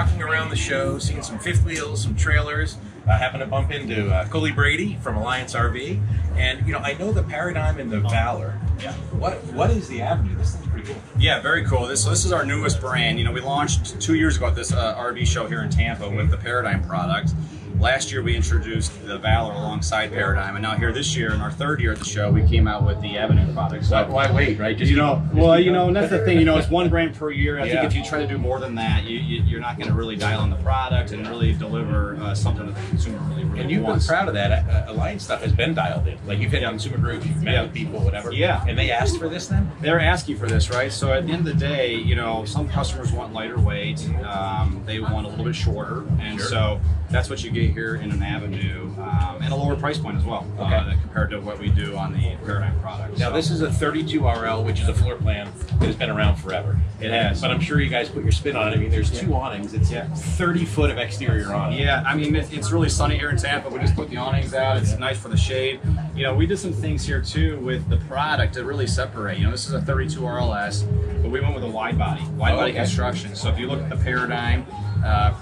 walking around the show, seeing some fifth wheels, some trailers. I happened to bump into uh, Coley Brady from Alliance RV, and you know I know the Paradigm and the Valor. Yeah. What what is the Avenue? This thing's pretty cool. Yeah, very cool. This so this is our newest brand. You know, we launched two years ago at this uh, RV show here in Tampa with the Paradigm product. Last year we introduced the Valor alongside Paradigm, and now here this year in our third year at the show, we came out with the Avenue product. So Why, wait, right? you know, well, you know, and that's the thing. You know, it's one brand per year. I Yeah. think if you try to do more than that, you, you, you're not going to really dial in the product and really deliver uh, something that the consumer really, really And you've been proud of that. Uh, Alliance stuff has been dialed in. Like you've hit consumer groups, you've met Yeah. with people, whatever. Yeah. And they asked for this then? they're asking for this, right? So at the end of the day, you know, some customers want lighter weight, um, they want a little bit shorter, and Sure. so that's what you get here in an Avenue, um, and a lower price point as well, Okay. uh, compared to what we do on the Paradigm product. Now So- this is a 32 RL, which is a floor plan that has been around forever. It has. But I'm sure you guys put your spin on it. I mean, there's two awnings. It's Yeah. 30 foot of exterior on. Yeah, I mean it's, it's really sunny here in Tampa. We just put the awnings out. It's nice for the shade. You know, we did some things here too with the product to really separate. You know, this is a 32 RLS, but we went with a wide body, wide Oh, body okay. construction. So if you look at the Paradigm uh,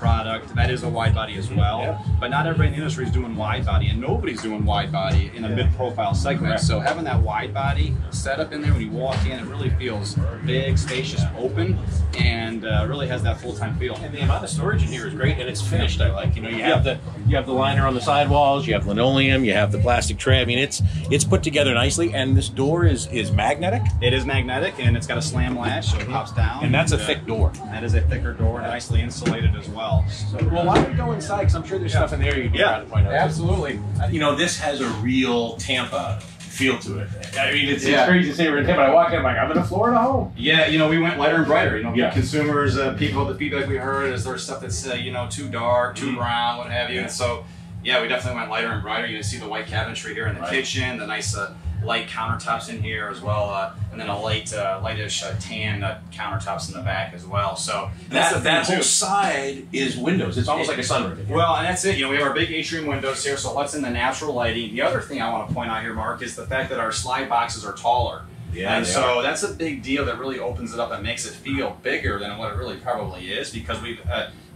that is a wide body as well. Yeah. But not everybody in the industry is doing wide body, and nobody's doing wide body in a mid-profile segment. Correct. So having that wide body setup in there when you walk in, it really feels big, spacious, open, and uh, really has that full-time feel. And the amount of storage in here is great, and it's finished. I like. You know, you have the you have the liner on the sidewalls, you have linoleum, you have the plastic tray. I mean, it's it's put together nicely, and this door is is magnetic, It is magnetic and it's got a slam latch, so it pops down. and that's a uh, thick door. That is a thicker door, nicely insulated as well. So, Well, why don't we go inside? Because I'm sure there's stuff in there you'd be Yeah, proud to point out. absolutely. You know, this has a real Tampa feel to it. I mean, it's, Yeah. it's crazy to say we're in Tampa. I walk in, I'm like, I'm in a Florida home. Yeah, you know, we went lighter and brighter. You know, Yeah. consumers, uh, people, the feedback we heard is there's stuff that's uh, you know too dark, too Mm. brown, what have you. And so, yeah, we definitely went lighter and brighter. You can see the white cabinetry here in the Right. kitchen, the nice uh, light countertops in here as well, uh, and then a light, uh, lightish uh, tan uh, countertops in the back as well. So that's the That, that too. whole side is windows. It's almost like a sunroof. Well, and that's it. You know, we have our big atrium windows here, so let's in the natural lighting. The other thing I want to point out here, Mark, is the fact that our slide boxes are taller. Yeah, and so that's a big deal that really opens it up and makes it feel bigger than what it really probably is because we've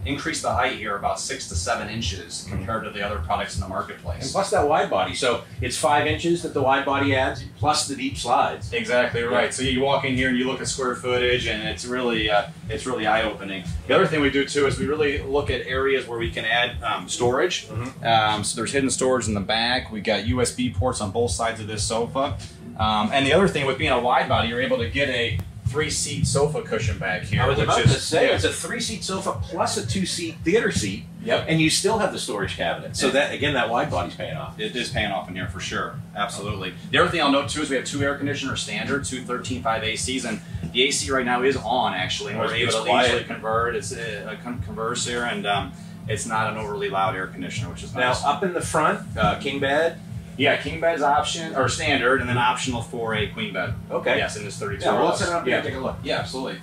increased the height here about six to seven inches compared to the other products in the marketplace. And plus that wide body. So it's five inches that the wide body adds, plus the deep slides. Exactly right. So you walk in here and you look at square footage, and it's really uh, it's really eye opening. The other thing we do too is we really look at areas where we can add um, storage. Mhm. Um, so there's hidden storage in the back. We got USB ports on both sides of this sofa. Um, and the other thing with being a wide body, you're able to get a three seat sofa cushion back here. I was which about is, to say yeah. it's a three seat sofa plus a two seat theater seat, Yep. and you still have the storage cabinet. So that again, that wide body's paying off. It is paying off in here for sure. Absolutely. The other thing I'll note too is we have two air conditioners standard, two 13.5 ACs, and the AC right now is on actually. and We're it's able to quiet. easily convert. It's a, a con- converse here, and um, it's not an overly loud air conditioner, which is nice. Now up in the front, uh, king bed. Yeah, king bed's option or standard, and then optional for a queen bed. Okay. Yes, in this 32. Yeah, well, let's sit up yeah. and take a look. Yeah, absolutely.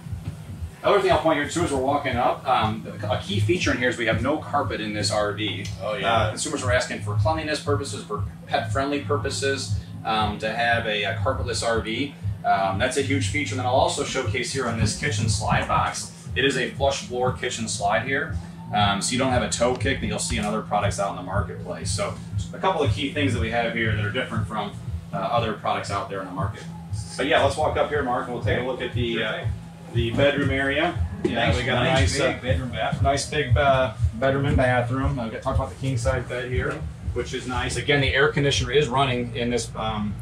Other thing I'll point here too is we're walking up. Um, a key feature in here is we have no carpet in this RV. Oh Uh, consumers are asking for cleanliness purposes, for pet friendly purposes, um, to have a, a carpetless RV. Um, that's a huge feature. And then I'll also showcase here on this kitchen slide box. It is a flush floor kitchen slide here. Um, so you don't have a toe kick that you'll see in other products out in the marketplace. So a couple of key things that we have here that are different from uh, other products out there in the market. But yeah, let's walk up here, Mark, and we'll take a look at the uh, the bedroom area. Yeah, we got a nice, uh, bedroom bathroom. Nice big uh, bedroom and bathroom. Uh, we got talked about the king size bed here, which is nice. Again, the air conditioner is running in this um,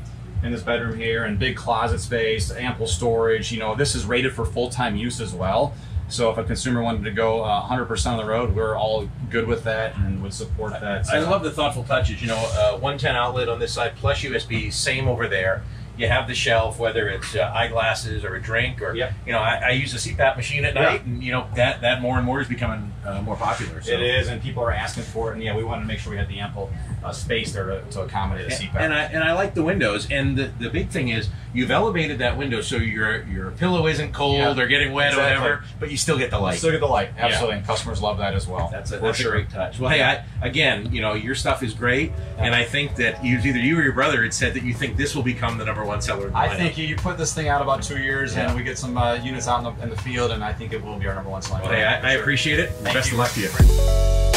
in this bedroom here, and big closet space, ample storage. You know, this is rated for full time use as well. So if a consumer wanted to go uh, 100% on the road, we're all good with that and would support that. I love the thoughtful touches. You know, uh, 110 outlet on this side plus USB, same over there. You have the shelf, whether it's uh, eyeglasses or a drink, or Yep. you know, I, I use a CPAP machine at Yeah. night, and you know that that more and more is becoming uh, more popular. So. It is, and people are asking for it. And yeah, we wanted to make sure we had the ample uh, space there to, to accommodate a CPAP. And I and I like the windows. And the, the big thing is you've elevated that window so your your pillow isn't cold Yeah, or getting wet exactly. or whatever, but you still get the light. Still get the light, absolutely. And customers love that as well. That's a, that's sure. a great touch. Well, hey, I, again, you know, your stuff is great, and I think that you, either you or your brother had said that you think this will become the number one. seller. In the I think you put this thing out about two years, Yeah. and we get some uh, units out in the, in the field, and I think it will be our number one seller. Well, hey, I, I appreciate it. Thank Best of luck to you.